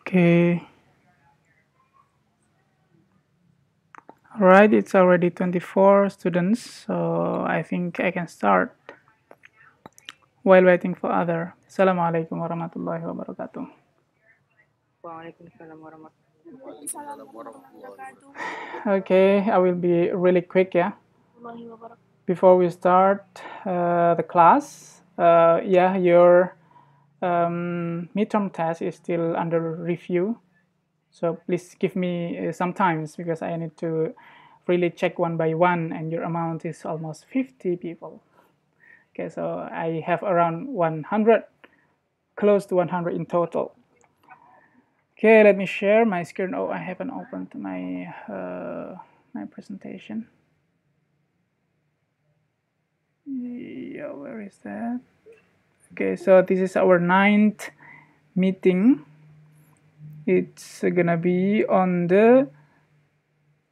Okay. Alright, it's already 24 students, so I think I can start while waiting for other. Assalamualaikum warahmatullahi wabarakatuh. Waalaikumsalam warahmatullahi wabarakatuh. Okay, I will be really quick, yeah. Before we start uh, the class, uh, yeah, your um, midterm test is still under review. So please give me uh, some times because I need to really check one by one and your amount is almost 50 people. Okay, so I have around 100, close to 100 in total. Okay, let me share my screen. Oh, I haven't opened my uh, my presentation. Yeah, where is that? Okay, so this is our ninth meeting. It's gonna be on the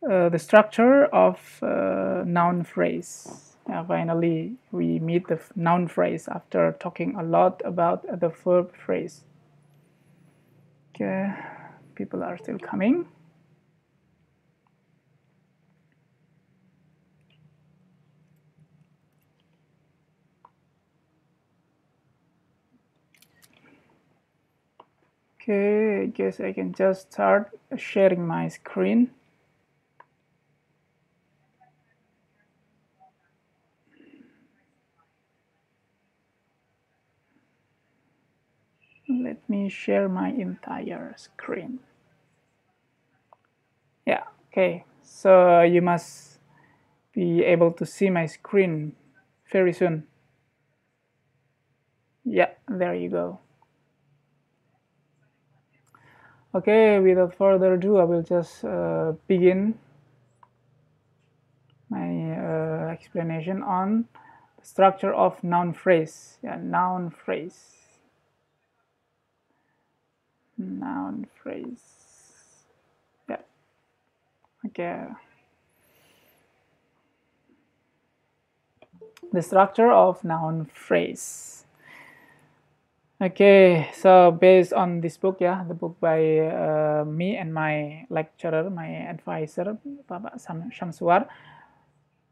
uh, the structure of uh, noun phrase. Finally, we meet the noun phrase after talking a lot about the verb phrase. Okay, people are still coming. Okay, I guess I can just start sharing my screen. Let me share my entire screen. Yeah, okay. So you must be able to see my screen very soon. Yeah, there you go. Okay, without further ado, I will just uh, begin my uh, explanation on the structure of noun phrase. Yeah, noun phrase. Noun phrase. Yeah. Okay. The structure of noun phrase. Okay, so based on this book ya, the book by uh, me and my lecturer, my advisor, Bapak Sam Syamsuar,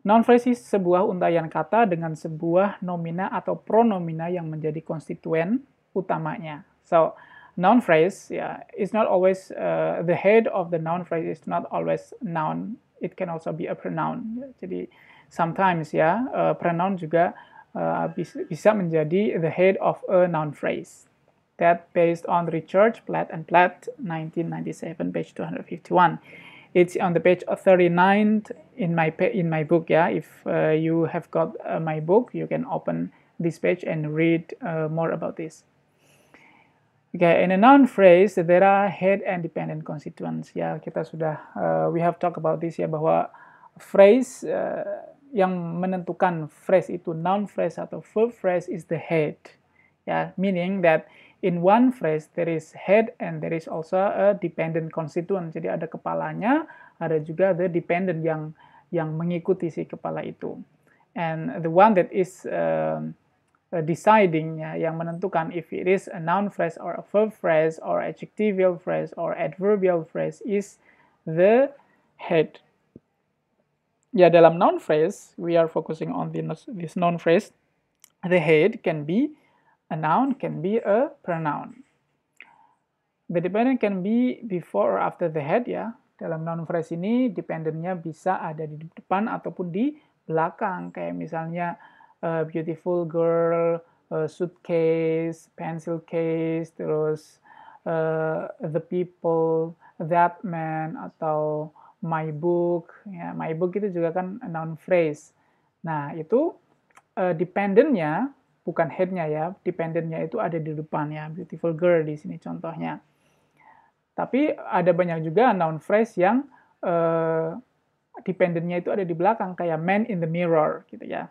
noun phrase is sebuah untayan kata dengan sebuah nomina atau pronomina yang menjadi konstituen utamanya. So, noun phrase ya, yeah, is not always uh, the head of the noun phrase is not always noun. It can also be a pronoun. Jadi sometimes ya, uh, pronoun juga uh, bisa menjadi the head of a noun phrase. That based on research Platt and Platt 1997 page 251. It's on the page 39 in my in my book. Yeah, if uh, you have got uh, my book, you can open this page and read uh, more about this. Okay, in a noun phrase there are head and dependent constituents. Ya, kita sudah uh, we have talked about this ya bahwa phrase uh, yang menentukan phrase itu noun phrase atau verb phrase is the head. Ya, meaning that in one phrase there is head and there is also a dependent constituent. Jadi ada kepalanya, ada juga the dependent yang yang mengikuti si kepala itu. And the one that is uh, deciding ya, yang menentukan if it is a noun phrase or a verb phrase or adjectival phrase or adverbial phrase is the head ya dalam noun phrase we are focusing on the, this noun phrase. The head can be a noun can be a pronoun. The dependent can be before or after the head ya. Dalam noun phrase ini dependentnya bisa ada di depan ataupun di belakang. Kayak misalnya uh, beautiful girl uh, suitcase pencil case terus uh, the people that man atau my book ya my book itu juga kan noun phrase. Nah itu uh, dependentnya bukan headnya ya dependentnya itu ada di depan ya beautiful girl di sini contohnya. Tapi ada banyak juga noun phrase yang uh, dependentnya itu ada di belakang kayak man in the mirror gitu ya.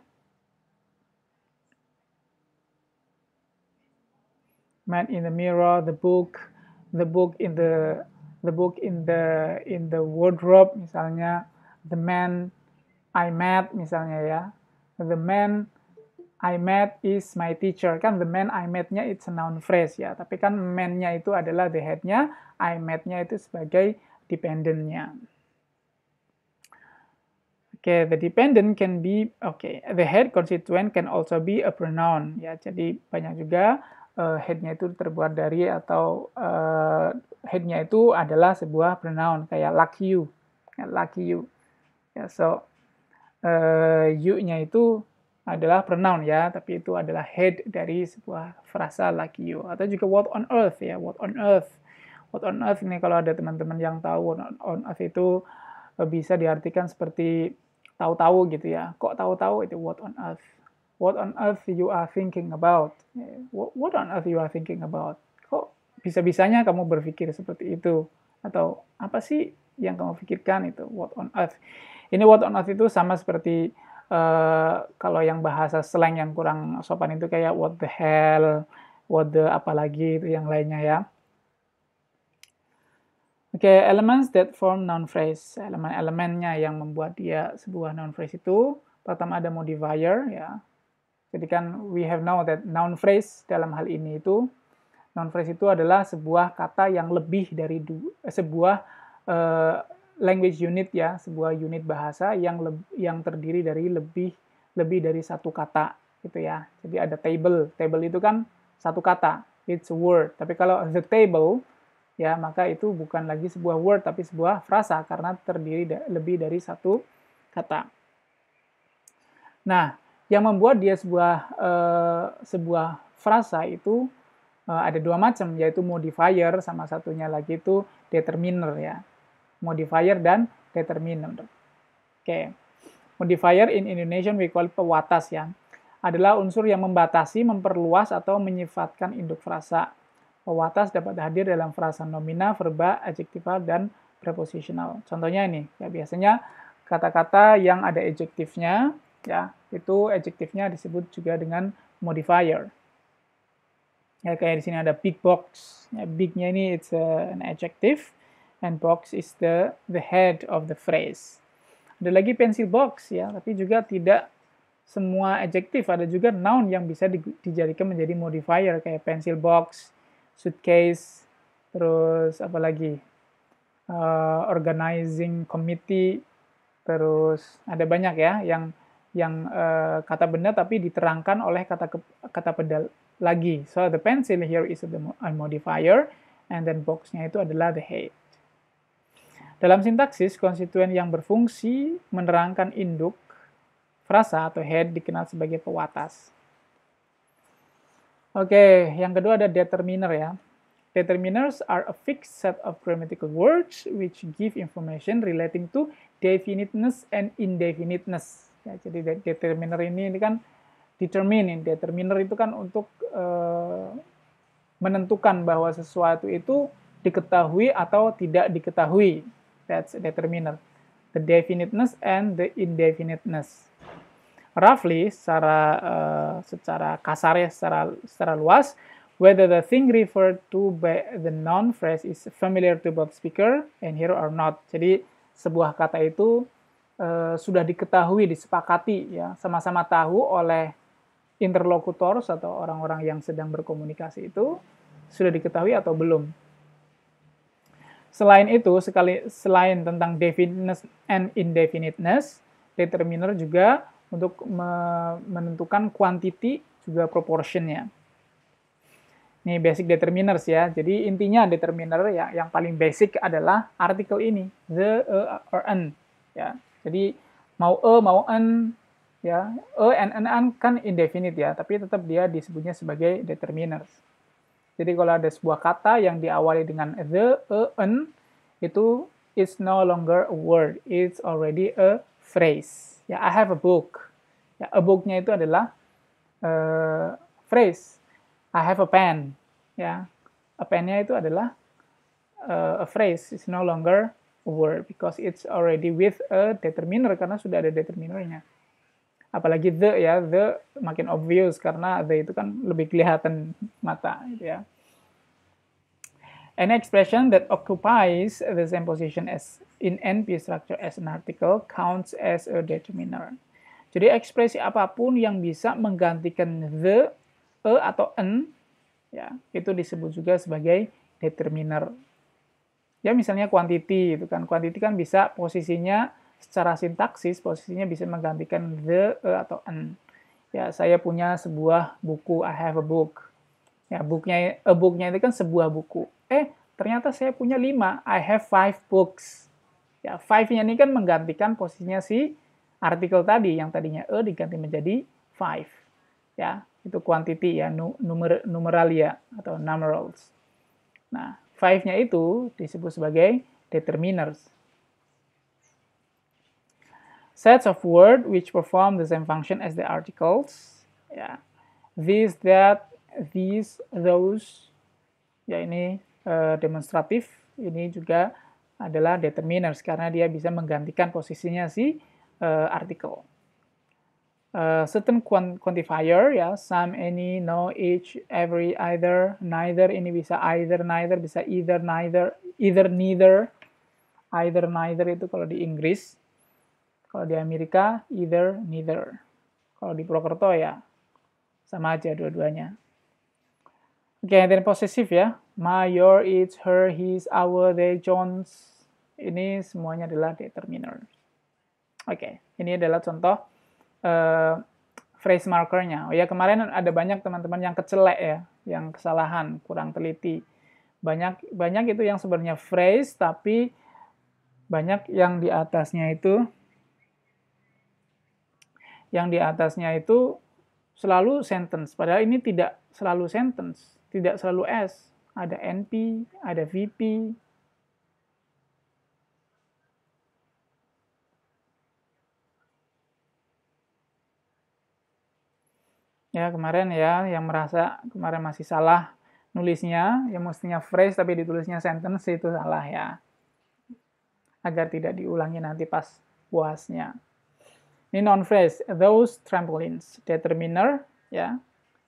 Man in the mirror the book the book in the the book in the in the wardrobe misalnya the man I met misalnya ya. The man I met is my teacher. Kan the man I met-nya it's a noun phrase ya. Tapi kan man-nya itu adalah the head-nya I met-nya itu sebagai dependent-nya. Oke, okay, the dependent can be oke, okay, the head constituent can also be a pronoun ya. Jadi banyak juga uh, head-nya itu terbuat dari atau uh, head-nya itu adalah sebuah pronoun kayak lucky you, lucky you. Ya, so uh, you-nya itu adalah pronoun ya, tapi itu adalah head dari sebuah frasa lucky you atau juga what on earth ya, what on earth. What on earth ini kalau ada teman-teman yang tahu what on earth itu bisa diartikan seperti tahu-tahu gitu ya. Kok tahu-tahu itu what on earth? What on earth you are thinking about? What, what on earth you are thinking about? Kok bisa-bisanya kamu berpikir seperti itu? Atau apa sih yang kamu pikirkan itu? What on earth? Ini what on earth itu sama seperti uh, kalau yang bahasa slang yang kurang sopan itu kayak what the hell, what the apalagi itu yang lainnya ya. Oke, okay, elements that form noun phrase. Elemen-elemennya yang membuat dia sebuah noun phrase itu, pertama ada modifier ya. Jadi kan we have know that noun phrase dalam hal ini itu noun phrase itu adalah sebuah kata yang lebih dari du, sebuah uh, language unit ya, sebuah unit bahasa yang le, yang terdiri dari lebih lebih dari satu kata gitu ya. Jadi ada table. Table itu kan satu kata, it's a word. Tapi kalau the table ya maka itu bukan lagi sebuah word tapi sebuah frasa karena terdiri da lebih dari satu kata. Nah, yang membuat dia sebuah uh, sebuah frasa itu uh, ada dua macam yaitu modifier sama satunya lagi itu determiner ya. Modifier dan determiner. Oke. Okay. Modifier in Indonesian we call pewatas ya. Adalah unsur yang membatasi, memperluas atau menyifatkan induk frasa Pewatas dapat hadir dalam frasa nomina, verba, adjektiva, dan prepositional. Contohnya ini, ya biasanya kata-kata yang ada adjektifnya, ya itu adjektifnya disebut juga dengan modifier. Ya kayak di sini ada big box. Ya, bignya ini it's a, an adjective, and box is the the head of the phrase. Ada lagi pencil box ya, tapi juga tidak semua adjektif, ada juga noun yang bisa dijadikan menjadi modifier kayak pencil box, suitcase, terus apa lagi? Uh, organizing committee, terus ada banyak ya yang yang uh, kata benda tapi diterangkan oleh kata ke, kata pedal lagi. So the pencil here is a modifier and then boxnya itu adalah the head. Dalam sintaksis, konstituen yang berfungsi menerangkan induk frasa atau head dikenal sebagai pewatas. Oke, yang kedua ada determiner ya. Determiners are a fixed set of grammatical words which give information relating to definiteness and indefiniteness. Ya, jadi determiner ini, ini kan determine. Determiner itu kan untuk uh, menentukan bahwa sesuatu itu diketahui atau tidak diketahui. That's a determiner. The definiteness and the indefiniteness roughly secara uh, secara kasar ya secara secara luas whether the thing referred to by the noun phrase is familiar to both speaker and hearer or not. Jadi sebuah kata itu uh, sudah diketahui, disepakati ya, sama-sama tahu oleh interlokutor atau orang-orang yang sedang berkomunikasi itu sudah diketahui atau belum. Selain itu, sekali selain tentang definiteness and indefiniteness, determiner juga untuk me menentukan quantity juga proportionnya. Ini basic determiners ya. Jadi intinya determiner ya yang paling basic adalah artikel ini the, a, or an ya. Jadi mau a mau an ya a and an, an kan indefinite ya, tapi tetap dia disebutnya sebagai determiners. Jadi kalau ada sebuah kata yang diawali dengan the, a, an itu is no longer a word, it's already a phrase ya I have a book. Ya, a book-nya itu adalah uh, phrase. I have a pen. Ya, a pen-nya itu adalah uh, a phrase. It's no longer word because it's already with a determiner karena sudah ada determinernya. Apalagi the ya, the makin obvious karena the itu kan lebih kelihatan mata gitu ya. An expression that occupies the same position as in NP structure as an article counts as a determiner. Jadi ekspresi apa pun yang bisa menggantikan the, e atau n, ya itu disebut juga sebagai determiner. Ya misalnya quantity itu kan, quantity kan bisa posisinya secara sintaksis posisinya bisa menggantikan the, e atau n. Ya saya punya sebuah buku, I have a book. Ya booknya, a booknya itu kan sebuah buku. Eh ternyata saya punya lima, I have five books. Ya five-nya ini kan menggantikan posisinya si artikel tadi yang tadinya e diganti menjadi five. Ya, itu quantity ya, numer numeralia atau numerals. Nah, five-nya itu disebut sebagai determiners. Sets of word which perform the same function as the articles. Ya, these, that, these, those. Ya, ini uh, demonstratif. Ini juga adalah determiners karena dia bisa menggantikan posisinya si uh, artikel. Uh, certain quantifier ya, some, any, no, each, every, either, neither, ini bisa either, neither, bisa either, neither, either, neither, either, neither itu kalau di Inggris. Kalau di Amerika, either, neither. Kalau di Purwokerto ya, sama aja dua-duanya. Oke, okay, dan posesif ya. My, your, its, her, his, our, they, John's. Ini semuanya adalah determiners. Oke, okay, ini adalah contoh uh, phrase markernya. Oh ya, kemarin ada banyak teman-teman yang kecelek ya, yang kesalahan, kurang teliti. Banyak banyak itu yang sebenarnya phrase tapi banyak yang di atasnya itu yang di atasnya itu selalu sentence. Padahal ini tidak selalu sentence, tidak selalu S. Ada NP, ada VP, ya kemarin ya yang merasa kemarin masih salah nulisnya yang mestinya phrase tapi ditulisnya sentence itu salah ya. Agar tidak diulangi nanti pas puasnya. Ini non phrase those trampolines determiner ya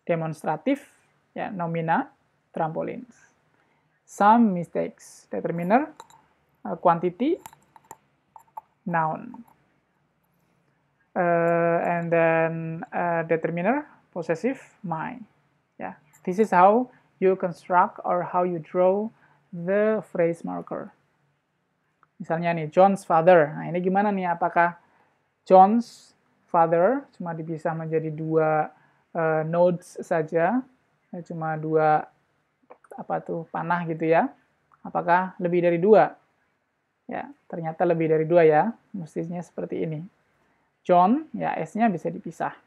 demonstratif ya nomina trampolines. Some mistakes determiner uh, quantity noun. Uh, and then uh, determiner possessive my. Yeah, this is how you construct or how you draw the phrase marker. Misalnya nih, John's father. Nah, ini gimana nih? Apakah John's father cuma dipisah menjadi dua uh, nodes saja? Ya, cuma dua apa tuh panah gitu ya? Apakah lebih dari dua? Ya, ternyata lebih dari dua ya. Mestinya seperti ini. John, ya S-nya bisa dipisah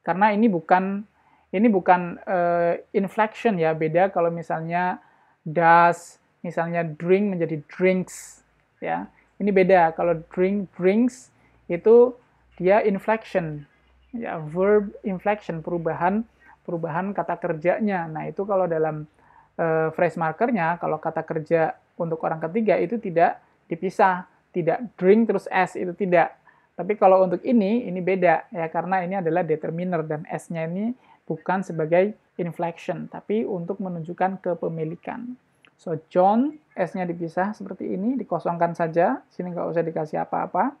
karena ini bukan ini bukan uh, inflection ya. Beda kalau misalnya does misalnya drink menjadi drinks ya. Ini beda. Kalau drink drinks itu dia inflection ya. Verb inflection perubahan perubahan kata kerjanya. Nah itu kalau dalam uh, phrase markernya kalau kata kerja untuk orang ketiga itu tidak dipisah tidak drink terus s itu tidak tapi kalau untuk ini, ini beda ya karena ini adalah determiner dan S-nya ini bukan sebagai inflection, tapi untuk menunjukkan kepemilikan. So, John, S-nya dipisah seperti ini, dikosongkan saja. Sini nggak usah dikasih apa-apa.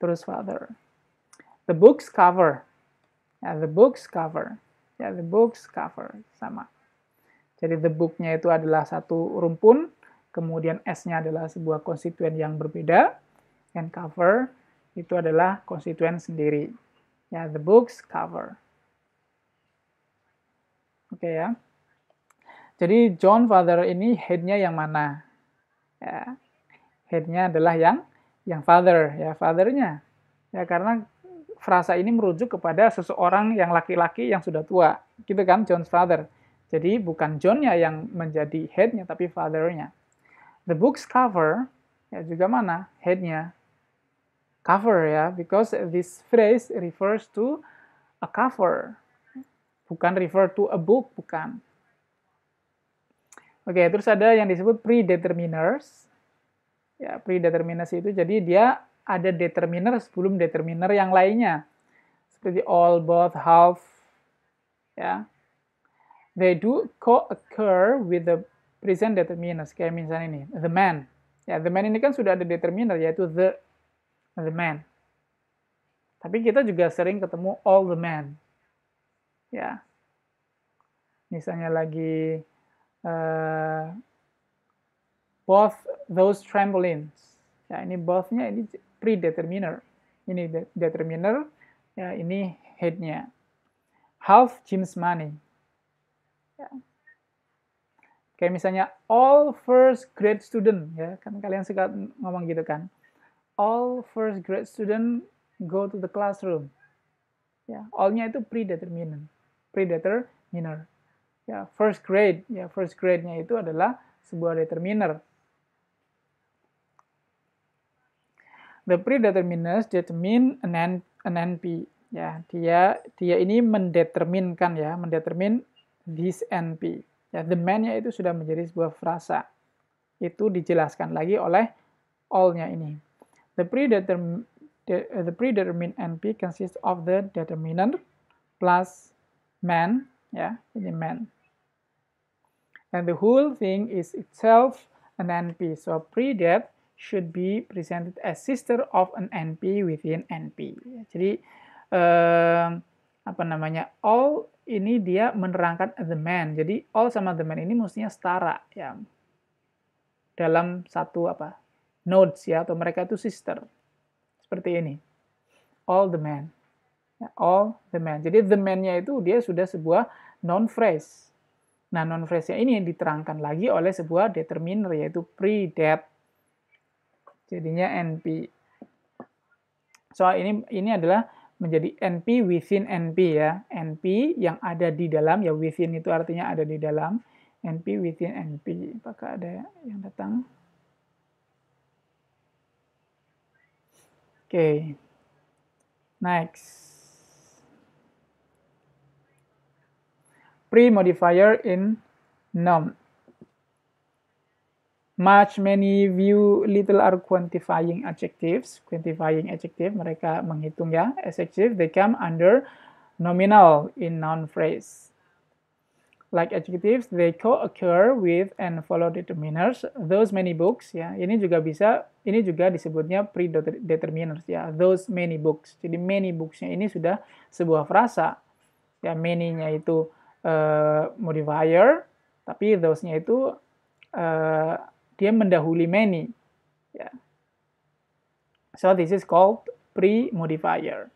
Terus father. The book's cover. Ya, the book's cover. Ya, the book's cover. Sama. Jadi the book-nya itu adalah satu rumpun, kemudian S-nya adalah sebuah konstituen yang berbeda, and cover itu adalah konstituen sendiri. Ya, the books cover. Oke okay, ya. Jadi John Father ini headnya yang mana? Ya, headnya adalah yang yang father, ya fathernya. Ya karena frasa ini merujuk kepada seseorang yang laki-laki yang sudah tua, gitu kan, John's father. Jadi bukan Johnnya yang menjadi headnya, tapi fathernya. The book's cover, ya juga mana? Headnya, cover ya, because this phrase refers to a cover, bukan refer to a book, bukan. Oke, terus ada yang disebut predeterminers. Ya, predeterminers itu jadi dia ada determiner sebelum determiner yang lainnya. Seperti all, both, half. Ya. They do co-occur with the present determiners. Kayak misalnya ini, the man. Ya, the man ini kan sudah ada determiner yaitu the the man. Tapi kita juga sering ketemu all the men. Ya. Misalnya lagi uh, both those trampolines. Ya, ini both-nya ini predeterminer. Ini de determiner, ya ini head-nya. Half Jim's money. Ya. Kayak misalnya all first grade student, ya kan kalian suka ngomong gitu kan. All first grade student go to the classroom. Ya, all-nya itu predeterminant. Predeterminer. Ya, first grade, ya first grade-nya itu adalah sebuah determiner. The predeterminers determine an, N, an NP. Ya, dia dia ini mendeterminkan ya, mendetermin this NP. Ya, the man-nya itu sudah menjadi sebuah frasa. Itu dijelaskan lagi oleh all-nya ini. The predetermin the, uh, the predetermined NP consists of the determinant plus man, ya, ini man. And the whole thing is itself an NP. So predet should be presented as sister of an NP within NP. Jadi eh, apa namanya all ini dia menerangkan the man. Jadi all sama the man ini mestinya setara ya dalam satu apa nodes ya atau mereka itu sister seperti ini. All the man. Ya, all the man. Jadi the man-nya itu dia sudah sebuah non phrase. Nah, non phrase-nya ini yang diterangkan lagi oleh sebuah determiner yaitu pre-dat jadinya NP. So ini ini adalah menjadi NP within NP ya. NP yang ada di dalam ya within itu artinya ada di dalam. NP within NP. Apakah ada yang datang? Okay. Next. Pre-modifier in nom much, many, view, little are quantifying adjectives. Quantifying adjective, mereka menghitung ya. Adjective, they come under nominal in noun phrase. Like adjectives, they co-occur with and follow determiners. Those many books, ya. Ini juga bisa, ini juga disebutnya predeterminers, ya. Those many books. Jadi many books-nya ini sudah sebuah frasa. Ya, many-nya itu uh, modifier, tapi those-nya itu uh, dia mendahului many. Ya. So this is called pre-modifier.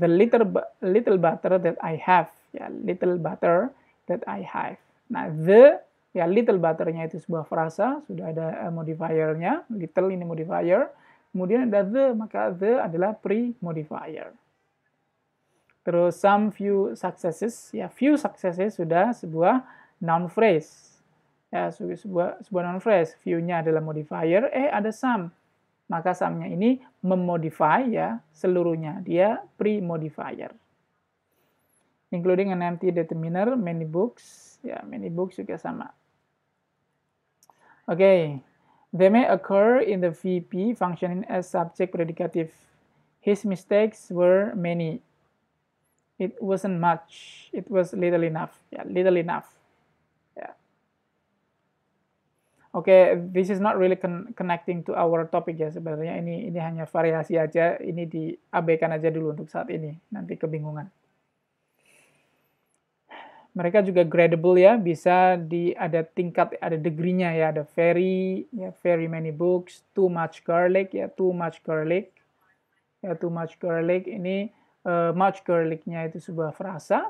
The little little butter that I have, ya little butter that I have. Nah, the ya little butternya itu sebuah frasa, sudah ada uh, modifiernya, little ini modifier. Kemudian ada the, maka the adalah pre-modifier. Terus some few successes, ya few successes sudah sebuah noun phrase ya sebuah sebuah non phrase view-nya adalah modifier eh ada sum maka sumnya ini memodify ya seluruhnya dia pre-modifier including an empty determiner many books. Ya many books juga sama. Okay. they may occur in the VP functioning as subject predicative. His mistakes were many. It wasn't much. It was little enough. Ya little enough. Oke, okay, this is not really con connecting to our topic ya sebenarnya. Ini ini hanya variasi aja, ini diabaikan aja dulu untuk saat ini, nanti kebingungan. Mereka juga gradable ya, bisa di ada tingkat ada degree-nya ya, ada very ya very many books, too much garlic ya, too much garlic. Ya too much garlic ini uh, much garlic-nya itu sebuah frasa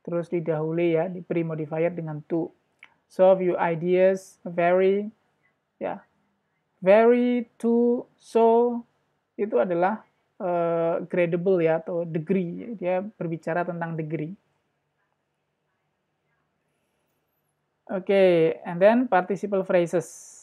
terus didahului ya di pre-modifier dengan too. So view ideas very ya yeah, very to so itu adalah uh, gradable ya atau degree. Dia berbicara tentang degree oke okay, and then participle phrases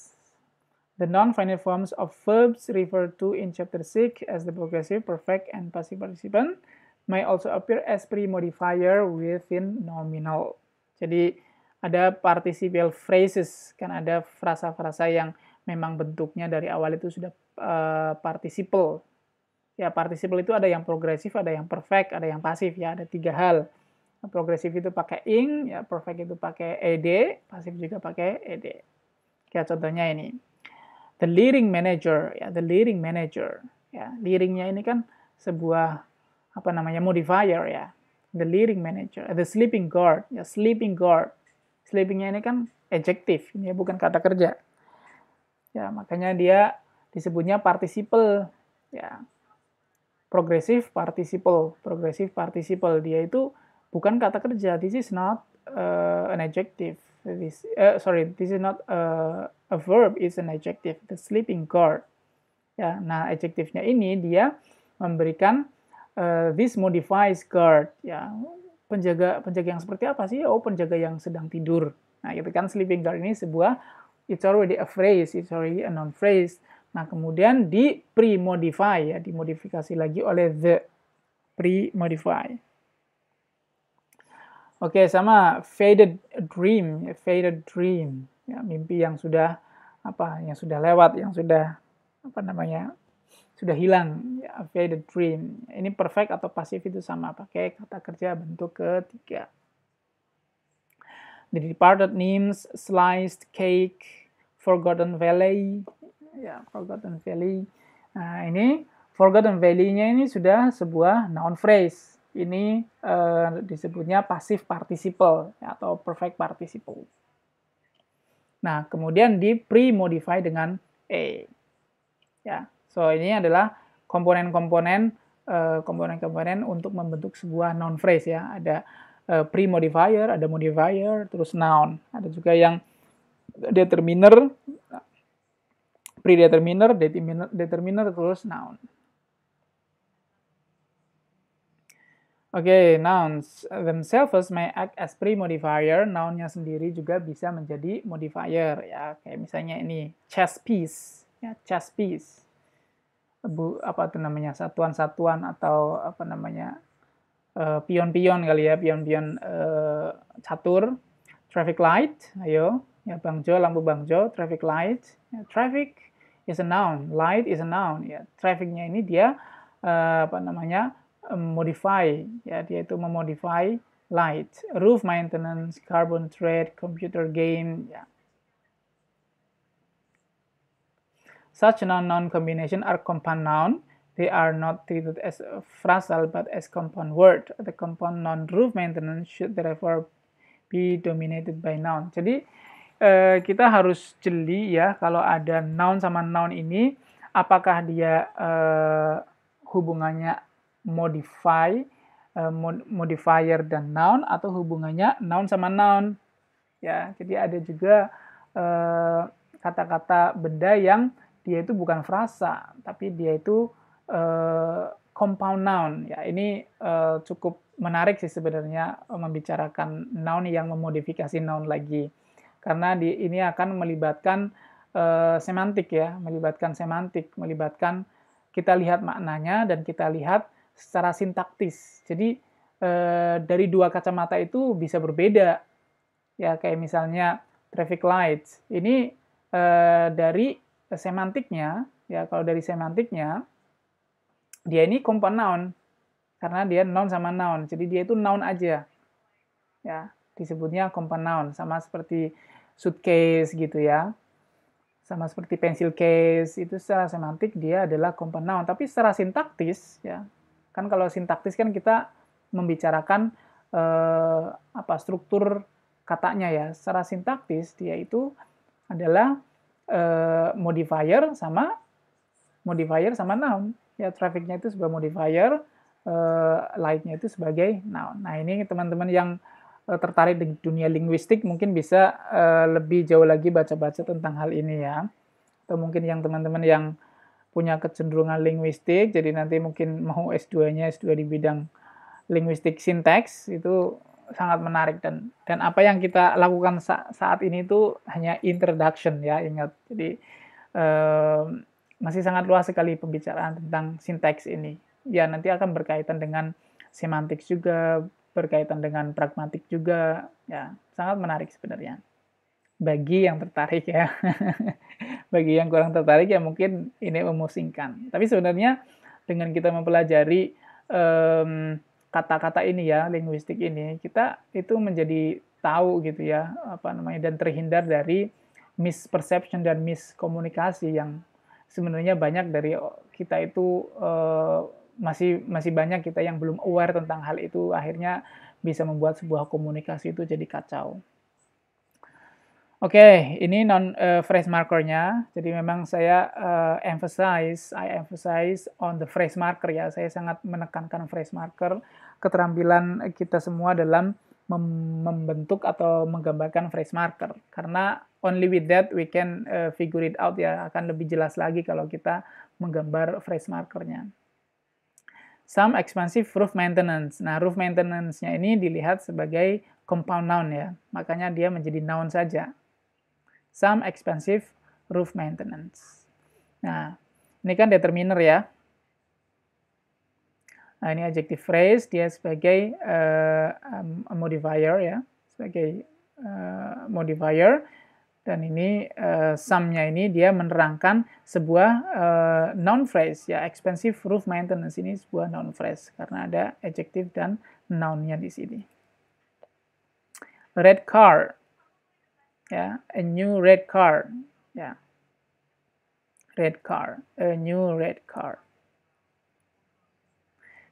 The non-final forms of verbs referred to in chapter 6 as the progressive, perfect, and passive participant may also appear as pre-modifier within nominal. Jadi, ada participial phrases, kan ada frasa-frasa yang memang bentuknya dari awal itu sudah uh, participle. Ya, participle itu ada yang progresif, ada yang perfect, ada yang pasif ya, ada tiga hal. Progresif itu pakai ing, ya perfect itu pakai ed, pasif juga pakai ed. Kayak contohnya ini. The leading manager, ya the leading manager. Ya, leadingnya ini kan sebuah apa namanya modifier ya. The leading manager, the sleeping guard, ya sleeping guard. Sleepingnya ini kan adjective, ini bukan kata kerja. Ya, makanya dia disebutnya participle ya. Progressive participle, progressive participle dia itu bukan kata kerja. This is not uh, an adjective. This uh, sorry, this is not uh, a verb, it's an adjective. The sleeping guard. Ya, nah adjektifnya ini dia memberikan uh, this modifies guard ya penjaga penjaga yang seperti apa sih oh penjaga yang sedang tidur nah itu kan sleeping guard ini sebuah it's already a phrase it's already a noun phrase nah kemudian di pre-modify ya dimodifikasi lagi oleh the pre-modify oke sama faded dream ya, faded dream. Ya mimpi yang sudah apa yang sudah lewat yang sudah apa namanya sudah hilang. Ya, faded dream. Ini perfect atau pasif itu sama? Pakai kata kerja bentuk ketiga. The departed names sliced cake forgotten valley. Ya forgotten valley. Nah ini forgotten valley-nya ini sudah sebuah noun phrase ini uh, disebutnya pasif participle atau perfect participle nah kemudian di pre-modify dengan a ya So ini adalah komponen-komponen uh, komponen-komponen untuk membentuk sebuah noun phrase ya. Ada uh, pre-modifier, ada modifier, terus noun. Ada juga yang determiner, predeterminer, determiner, determiner terus noun. Oke, okay, nouns themselves may act as pre-modifier. Nounnya sendiri juga bisa menjadi modifier ya. Kayak misalnya ini chess piece, ya chess piece bu, apa itu namanya satuan-satuan atau apa namanya eh, pion-pion uh, kali ya pion-pion uh, catur traffic light ayo ya Bang Jo lampu Bang Jo traffic light ya, traffic is a noun light is a noun ya trafficnya ini dia uh, apa namanya modify ya dia itu memodify light roof maintenance carbon trade computer game ya Such noun-noun combination are compound noun. They are not treated as phrasal but as compound word. The compound noun roof maintenance should therefore be dominated by noun. Jadi eh, kita harus jeli ya kalau ada noun sama noun ini apakah dia eh, hubungannya modify, eh, modifier dan noun atau hubungannya noun sama noun. Ya, jadi ada juga eh, kata-kata benda yang dia itu bukan frasa, tapi dia itu uh, compound noun. Ya, ini uh, cukup menarik sih sebenarnya uh, membicarakan noun yang memodifikasi noun lagi. Karena di, ini akan melibatkan uh, semantik ya, melibatkan semantik, melibatkan kita lihat maknanya dan kita lihat secara sintaktis. Jadi uh, dari dua kacamata itu bisa berbeda. Ya, kayak misalnya traffic lights. Ini uh, dari semantiknya, ya kalau dari semantiknya, dia ini compound noun. Karena dia noun sama noun. Jadi dia itu noun aja. Ya, disebutnya compound noun. Sama seperti suitcase gitu ya. Sama seperti pencil case, itu secara semantik dia adalah compound noun. Tapi secara sintaktis, ya, kan kalau sintaktis kan kita membicarakan eh, apa struktur katanya ya. Secara sintaktis dia itu adalah uh, modifier sama modifier sama noun. Ya, trafficnya itu sebagai modifier, uh, light-nya itu sebagai noun. Nah, ini teman-teman yang uh, tertarik di dunia linguistik mungkin bisa uh, lebih jauh lagi baca-baca tentang hal ini ya. Atau mungkin yang teman-teman yang punya kecenderungan linguistik, jadi nanti mungkin mau S2-nya S2 di bidang linguistik sinteks itu sangat menarik. Dan dan apa yang kita lakukan sa saat ini itu hanya introduction ya ingat. Jadi eh, masih sangat luas sekali pembicaraan tentang sinteks ini. Ya nanti akan berkaitan dengan semantik juga berkaitan dengan pragmatik juga. Ya sangat menarik sebenarnya bagi yang tertarik ya bagi yang kurang tertarik ya mungkin ini memusingkan tapi sebenarnya dengan kita mempelajari um, kata-kata ini ya, linguistik ini, kita itu menjadi tahu gitu ya, apa namanya dan terhindar dari misperception dan miskomunikasi yang sebenarnya banyak dari kita itu uh, masih masih banyak kita yang belum aware tentang hal itu akhirnya bisa membuat sebuah komunikasi itu jadi kacau. Oke, okay, ini non uh, phrase markernya. Jadi memang saya uh, emphasize, I emphasize on the phrase marker ya. Saya sangat menekankan phrase marker, keterampilan kita semua dalam mem membentuk atau menggambarkan phrase marker. Karena only with that we can uh, figure it out ya. Akan lebih jelas lagi kalau kita menggambar phrase markernya. Some expensive roof maintenance. Nah, roof maintenance-nya ini dilihat sebagai compound noun ya. Makanya dia menjadi noun saja some expensive roof maintenance. Nah, ini kan determiner ya. Nah, ini adjective phrase, dia sebagai uh, um, modifier ya, sebagai uh, modifier. Dan ini uh, some-nya ini dia menerangkan sebuah uh, noun phrase ya, expensive roof maintenance ini sebuah noun phrase karena ada adjective dan noun-nya di sini. Red car ya a new red car. Ya. Red car. A new red car.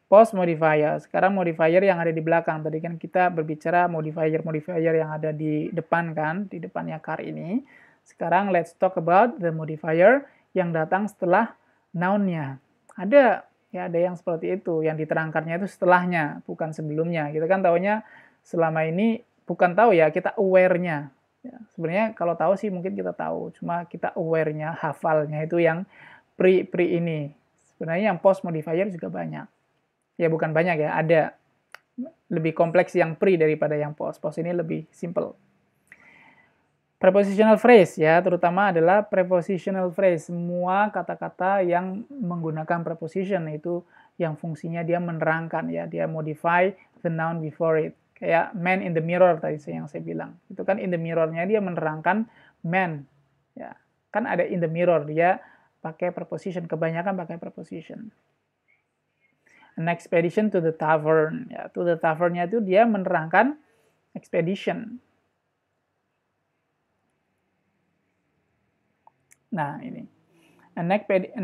Post modifier. Sekarang modifier yang ada di belakang. Tadi kan kita berbicara modifier modifier yang ada di depan kan di depannya car ini. Sekarang let's talk about the modifier yang datang setelah nounnya. Ada ya ada yang seperti itu. Yang diterangkannya itu setelahnya bukan sebelumnya. Kita kan tahunya selama ini bukan tahu ya kita aware-nya Ya, sebenarnya kalau tahu sih mungkin kita tahu, cuma kita aware-nya, hafalnya itu yang pre-pre ini. Sebenarnya yang post modifier juga banyak. Ya bukan banyak ya, ada lebih kompleks yang pre daripada yang post. Post ini lebih simple. Prepositional phrase ya, terutama adalah prepositional phrase. Semua kata-kata yang menggunakan preposition itu yang fungsinya dia menerangkan ya, dia modify the noun before it kayak man in the mirror tadi yang saya bilang. Itu kan in the mirrornya dia menerangkan man. Ya kan ada in the mirror dia pakai preposition kebanyakan pakai preposition. An expedition to the tavern. Ya to the tavernnya itu dia menerangkan expedition. Nah ini. An,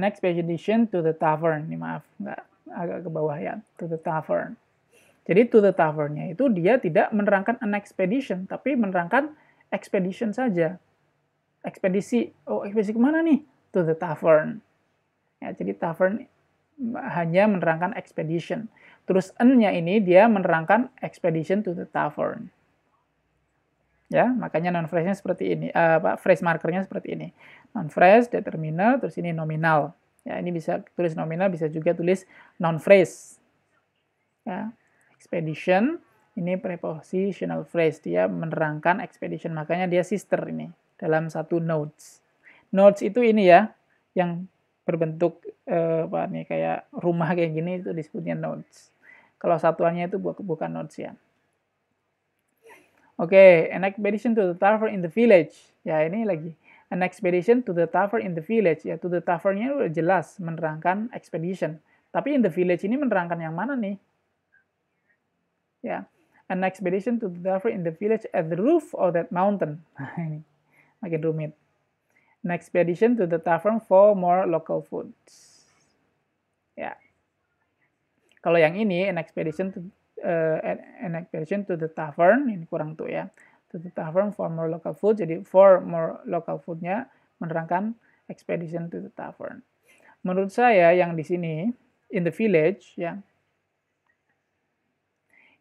expedition to the tavern. Ini maaf nggak agak ke bawah ya. To the tavern jadi to the tavern-nya itu dia tidak menerangkan an expedition, tapi menerangkan expedition saja. Ekspedisi, oh ekspedisi ke mana nih? To the tavern. Ya, jadi tavern hanya menerangkan expedition. Terus n-nya ini dia menerangkan expedition to the tavern. Ya, makanya non phrase-nya seperti ini, uh, apa phrase markernya seperti ini. Non phrase, determiner, terus ini nominal. Ya, ini bisa tulis nominal, bisa juga tulis non phrase. Ya, expedition. Ini prepositional phrase. Dia menerangkan expedition. Makanya dia sister ini dalam satu notes. Notes itu ini ya yang berbentuk eh, apa nih kayak rumah kayak gini itu disebutnya notes. Kalau satuannya itu bukan notes ya. Oke okay, an expedition to the tavern in the village. Ya ini lagi. An expedition to the tavern in the village. Ya to the tavernnya udah jelas menerangkan expedition. Tapi in the village ini menerangkan yang mana nih ya an expedition to the Darfur in the village at the roof of that mountain. Makin rumit. An expedition to the tavern for more local foods. Ya kalau yang ini an expedition to uh, an expedition to the tavern ini kurang tuh ya. To the tavern for more local food jadi for more local foodnya menerangkan expedition to the tavern. Menurut saya yang di sini in the village ya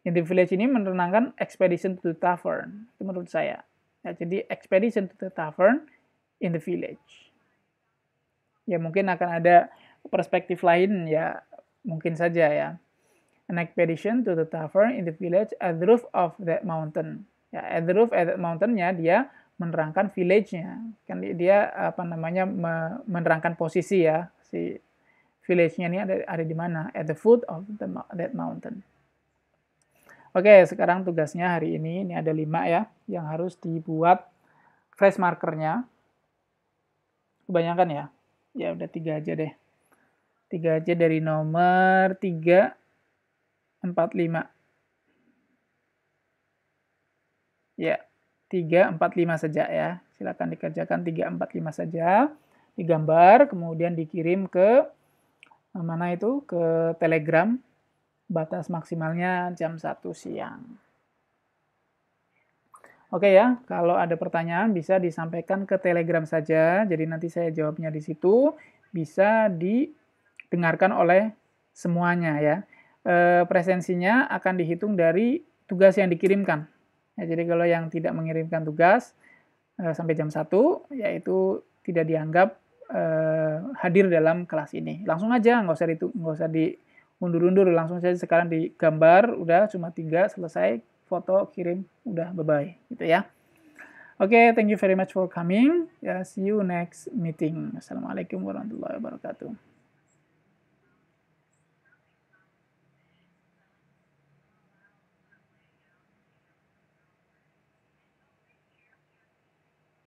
in the village ini menerangkan expedition to the tavern itu menurut saya. Ya, jadi expedition to the tavern in the village. Ya mungkin akan ada perspektif lain ya mungkin saja ya. An expedition to the tavern in the village at the roof of that mountain. Ya at the roof at that mountainnya dia menerangkan village-nya. Kan dia apa namanya menerangkan posisi ya si village-nya ini ada ada di mana? At the foot of the, that mountain Oke, sekarang tugasnya hari ini, ini ada lima ya, yang harus dibuat phrase markernya. Kebanyakan ya, ya udah tiga aja deh. Tiga aja dari nomor tiga, empat, lima. Ya, tiga, empat, lima saja ya. Silakan dikerjakan tiga, empat, lima saja. Digambar, kemudian dikirim ke mana itu ke Telegram. Batas maksimalnya jam 1 siang. Oke ya, kalau ada pertanyaan bisa disampaikan ke Telegram saja. Jadi nanti saya jawabnya di situ. Bisa didengarkan oleh semuanya ya. E, presensinya akan dihitung dari tugas yang dikirimkan. Ya, jadi kalau yang tidak mengirimkan tugas e, sampai jam 1, yaitu tidak dianggap e, hadir dalam kelas ini. Langsung aja, nggak usah, ditu nggak usah diundur-undur, langsung saja sekarang digambar, udah cuma tiga selesai foto, kirim, udah bye-bye gitu ya. Oke, okay, thank you very much for coming. Ya, yeah, see you next meeting. Assalamualaikum warahmatullahi wabarakatuh.